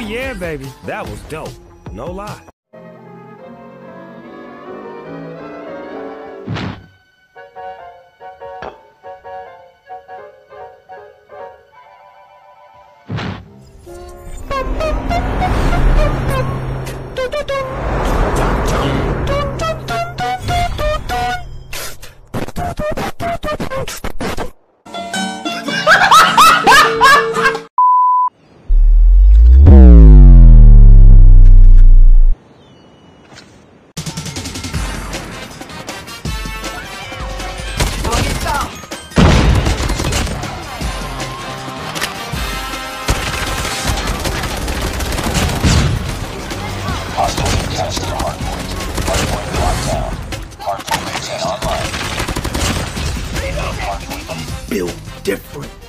Oh, yeah, baby. That was dope. No lie. Built different.